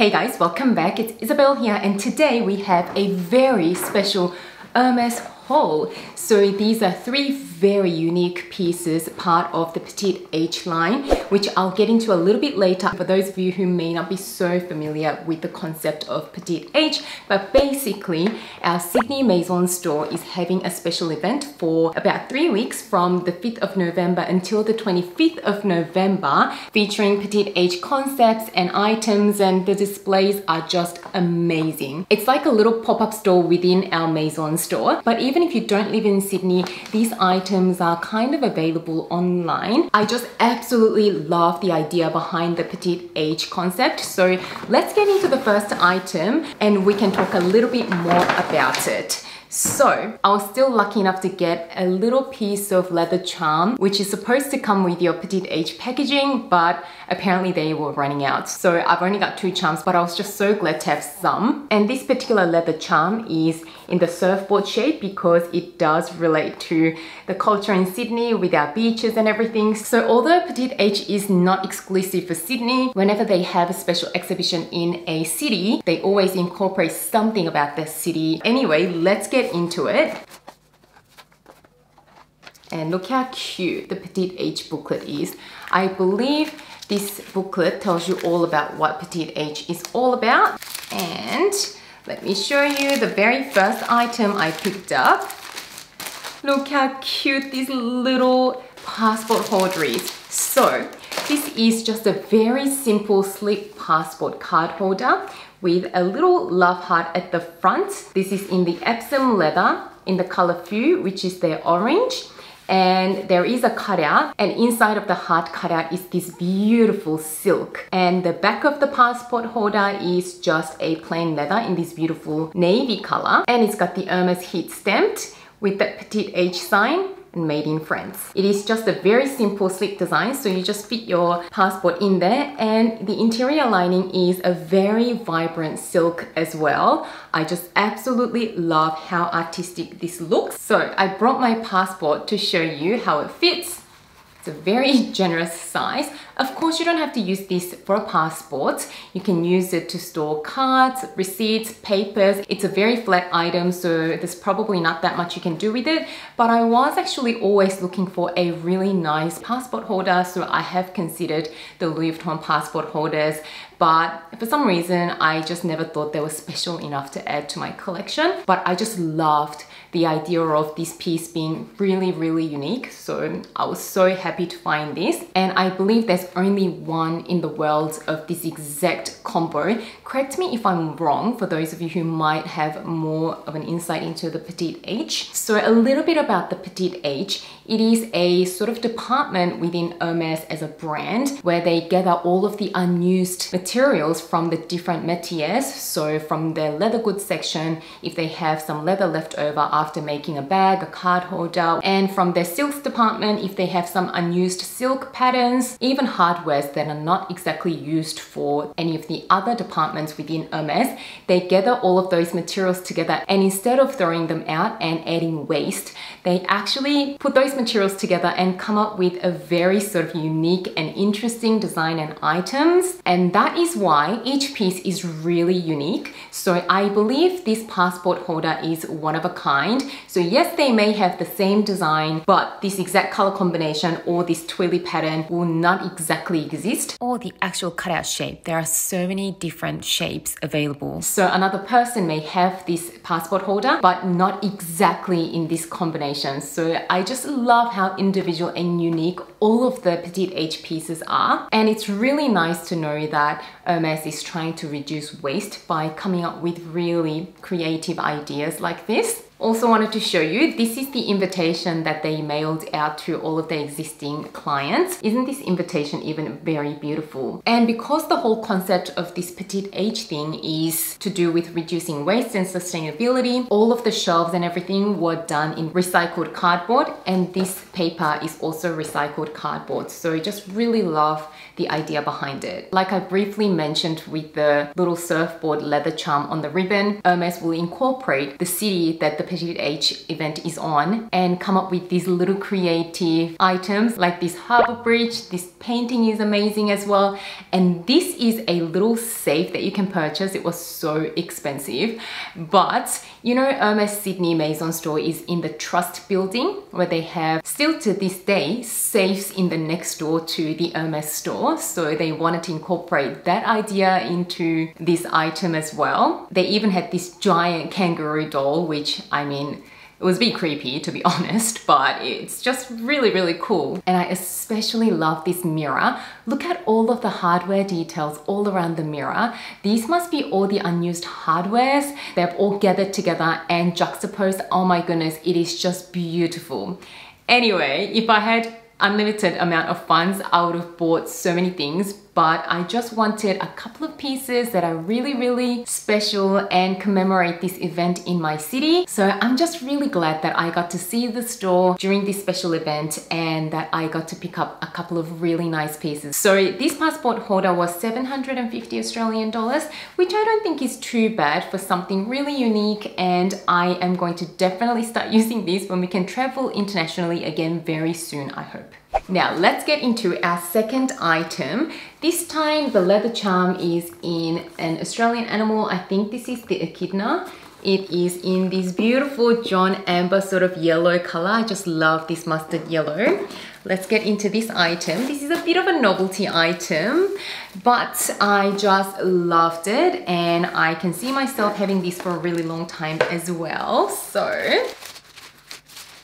Hey guys, welcome back. It's Isabelle here and today we have a very special Hermes So these are three very unique pieces, part of the Petite H line, which I'll get into a little bit later for those of you who may not be so familiar with the concept of Petite H. But basically, our Sydney Maison store is having a special event for about three weeks from the 5th of November until the 25th of November, featuring Petite H concepts and items, and the displays are just amazing. It's like a little pop-up store within our Maison store, but even if you don't live in Sydney, these items items are kind of available online. I just absolutely love the idea behind the Petite H concept. So let's get into the first item and we can talk a little bit more about it. So I was still lucky enough to get a little piece of leather charm, which is supposed to come with your Petite H packaging, but apparently they were running out. So I've only got two charms, but I was just so glad to have some. And this particular leather charm is in the surfboard shape because it does relate to the culture in Sydney with our beaches and everything. So although Petite H is not exclusive for Sydney, whenever they have a special exhibition in a city, they always incorporate something about the city. Anyway, let's get get into it. And look how cute the Petite H booklet is. I believe this booklet tells you all about what Petite H is all about. And let me show you the very first item I picked up. Look how cute these little passport holder is. So this is just a very simple slip passport card holder with a little love heart at the front. This is in the Epsom leather in the color Feu, which is their orange. And there is a cutout and inside of the heart cutout is this beautiful silk. And the back of the passport holder is just a plain leather in this beautiful navy color. And it's got the Hermes heat stamped with that Petite H sign and made in France. It is just a very simple sleek design so you just fit your passport in there and the interior lining is a very vibrant silk as well. I just absolutely love how artistic this looks. So I brought my passport to show you how it fits it's a very generous size. Of course, you don't have to use this for a passport. You can use it to store cards, receipts, papers. It's a very flat item, so there's probably not that much you can do with it. But I was actually always looking for a really nice passport holder, so I have considered the Louis Vuitton passport holders but for some reason I just never thought they were special enough to add to my collection but I just loved the idea of this piece being really, really unique. So I was so happy to find this. And I believe there's only one in the world of this exact combo. Correct me if I'm wrong for those of you who might have more of an insight into the Petite H. So a little bit about the Petite H. It is a sort of department within Hermes as a brand where they gather all of the unused materials from the different métiers. So from their leather goods section, if they have some leather left over after making a bag, a card holder, and from their silks department, if they have some unused silk patterns, even hardwares that are not exactly used for any of the other departments within Hermes, they gather all of those materials together and instead of throwing them out and adding waste, they actually put those materials together and come up with a very sort of unique and interesting design and items. And that is why each piece is really unique. So I believe this passport holder is one of a kind. So yes, they may have the same design, but this exact color combination or this twilly pattern will not exactly exist. Or the actual cutout shape. There are so many different shapes available. So another person may have this passport holder, but not exactly in this combination. So I just love how individual and unique all of the Petite H pieces are. And it's really nice to know that Hermes is trying to reduce waste by coming up with really creative ideas like this. Also wanted to show you, this is the invitation that they mailed out to all of their existing clients. Isn't this invitation even very beautiful? And because the whole concept of this Petite H thing is to do with reducing waste and sustainability, all of the shelves and everything were done in recycled cardboard and this paper is also recycled cardboard. So I just really love the idea behind it. Like I briefly mentioned with the little surfboard leather charm on the ribbon, Hermes will incorporate the city that the Petite H event is on and come up with these little creative items like this harbor bridge. This painting is amazing as well. And this is a little safe that you can purchase. It was so expensive, but you know, Hermes Sydney Maison store is in the Trust building where they have still to this day safes in the next door to the Hermes store. So they wanted to incorporate that idea into this item as well. They even had this giant kangaroo doll, which I mean, it was a bit creepy to be honest, but it's just really, really cool. And I especially love this mirror. Look at all of the hardware details all around the mirror. These must be all the unused hardwares. They've all gathered together and juxtaposed. Oh my goodness, it is just beautiful. Anyway, if I had unlimited amount of funds, I would have bought so many things, but I just wanted a couple of pieces that are really, really special and commemorate this event in my city. So I'm just really glad that I got to see the store during this special event and that I got to pick up a couple of really nice pieces. So this passport holder was 750 Australian dollars, which I don't think is too bad for something really unique and I am going to definitely start using this when we can travel internationally again very soon, I hope. Now let's get into our second item. This time the leather charm is in an Australian animal. I think this is the echidna. It is in this beautiful Jaune Ambre sort of yellow color. I just love this mustard yellow. Let's get into this item. This is a bit of a novelty item, but I just loved it and I can see myself having this for a really long time as well. So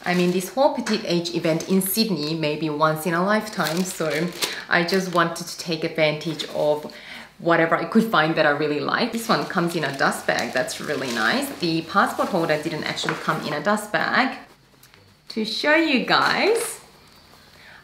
I mean, this whole Petite H event in Sydney may be once in a lifetime, so I just wanted to take advantage of whatever I could find that I really like. This one comes in a dust bag, that's really nice. The passport holder didn't actually come in a dust bag. To show you guys,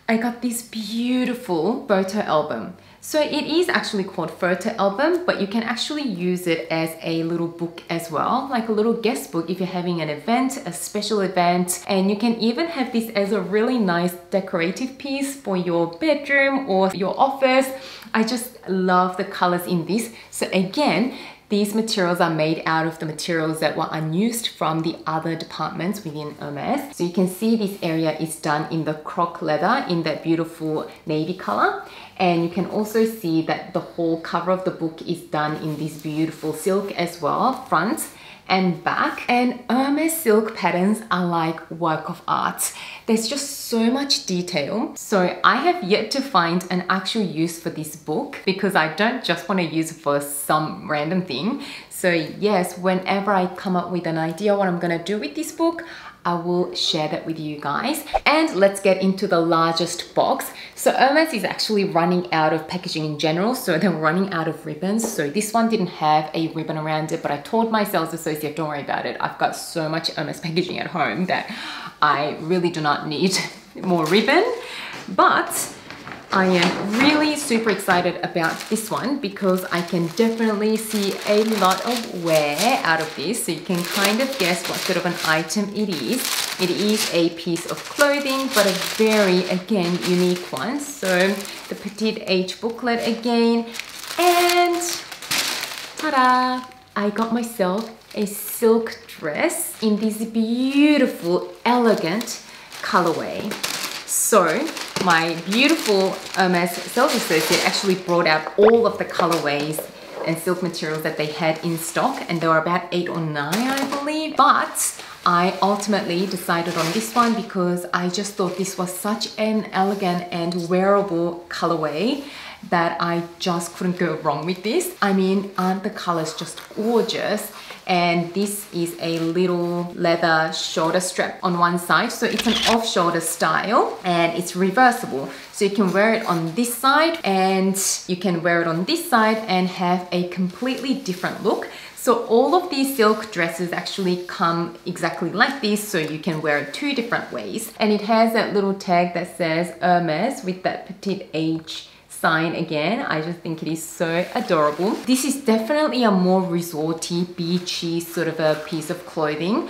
I got this beautiful photo album. So it is actually called photo album, but you can actually use it as a little book as well, like a little guest book if you're having an event, a special event, and you can even have this as a really nice decorative piece for your bedroom or your office. I just love the colors in this. So again, these materials are made out of the materials that were unused from the other departments within Hermes. So you can see this area is done in the croc leather in that beautiful navy color. And you can also see that the whole cover of the book is done in this beautiful silk as well, front and back. And Hermes silk patterns are like work of art. There's just so much detail. So I have yet to find an actual use for this book because I don't just want to use it for some random thing. So yes, whenever I come up with an idea what I'm gonna do with this book, I will share that with you guys. And let's get into the largest box. So Hermes is actually running out of packaging in general, so they're running out of ribbons. So this one didn't have a ribbon around it, but I told my sales associate, don't worry about it. I've got so much Hermes packaging at home that I really do not need more ribbon. But I am really super excited about this one because I can definitely see a lot of wear out of this. So you can kind of guess what sort of an item it is. It is a piece of clothing, but a very, again, unique one. So the Petite H booklet again. And ta-da! I got myself a silk dress in this beautiful, elegant colorway. So my beautiful Hermes sales associate actually brought out all of the colorways and silk materials that they had in stock and there were about eight or nine I believe but I ultimately decided on this one because I just thought this was such an elegant and wearable colorway that I just couldn't go wrong with this. I mean, aren't the colors just gorgeous? And this is a little leather shoulder strap on one side. So it's an off shoulder style and it's reversible. So you can wear it on this side and you can wear it on this side and have a completely different look. So all of these silk dresses actually come exactly like this so you can wear it two different ways. And it has that little tag that says Hermes with that petite H sign again. I just think it is so adorable. This is definitely a more resorty, beachy sort of a piece of clothing.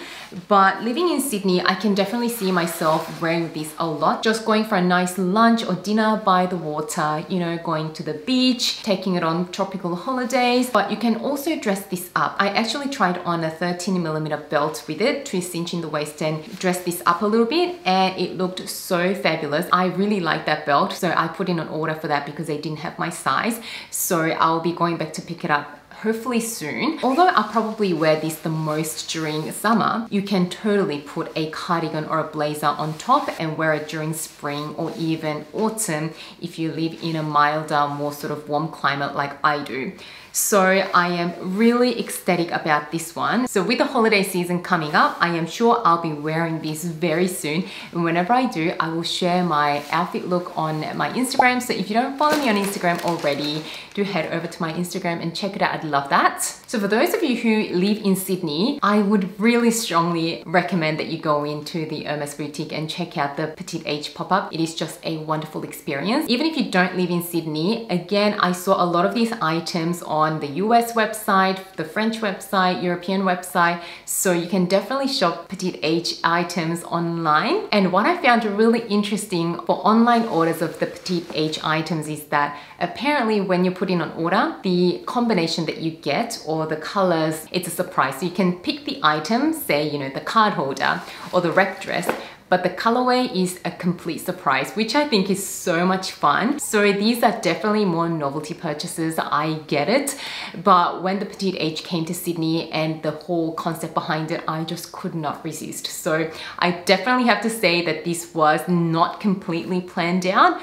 But living in Sydney, I can definitely see myself wearing this a lot. Just going for a nice lunch or dinner by the water, you know, going to the beach, taking it on tropical holidays. But you can also dress this up. I actually tried on a 13 millimeter belt with it to cinch in the waist and dress this up a little bit and it looked so fabulous. I really like that belt. So I put in an order for that because they didn't have my size. So I'll be going back to pick it up hopefully soon. Although I'll probably wear this the most during summer, you can totally put a cardigan or a blazer on top and wear it during spring or even autumn if you live in a milder, more sort of warm climate like I do. So I am really ecstatic about this one. So with the holiday season coming up, I am sure I'll be wearing this very soon. And whenever I do, I will share my outfit look on my Instagram. So if you don't follow me on Instagram already, do head over to my Instagram and check it out. I'd love that. So for those of you who live in Sydney, I would really strongly recommend that you go into the Hermes boutique and check out the Petite H pop-up. It is just a wonderful experience. Even if you don't live in Sydney, again, I saw a lot of these items on the US website, the French website, European website. So you can definitely shop Petite H items online. And what I found really interesting for online orders of the Petite H items is that apparently when you put in an order, the combination that you get or the colors, it's a surprise. So you can pick the item, say, you know, the card holder or the rep dress, but the colorway is a complete surprise, which I think is so much fun. So these are definitely more novelty purchases, I get it. But when the Petite H came to Sydney and the whole concept behind it, I just could not resist. So I definitely have to say that this was not completely planned out,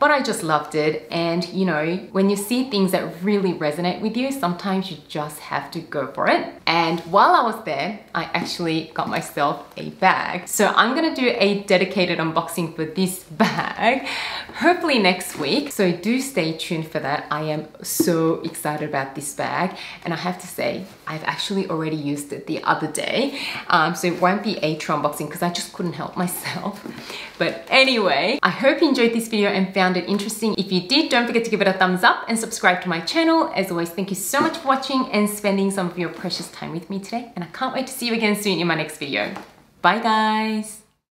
but I just loved it. And you know, when you see things that really resonate with you, sometimes you just have to go for it. And while I was there, I actually got myself a bag. So I'm gonna do a dedicated unboxing for this bag, hopefully next week. So do stay tuned for that. I am so excited about this bag. And I have to say, I've actually already used it the other day. Um, so it won't be a true unboxing because I just couldn't help myself. But anyway, I hope you enjoyed this video and found it interesting. If you did, don't forget to give it a thumbs up and subscribe to my channel. As always, thank you so much for watching and spending some of your precious time with me today. And I can't wait to see you again soon in my next video. Bye guys.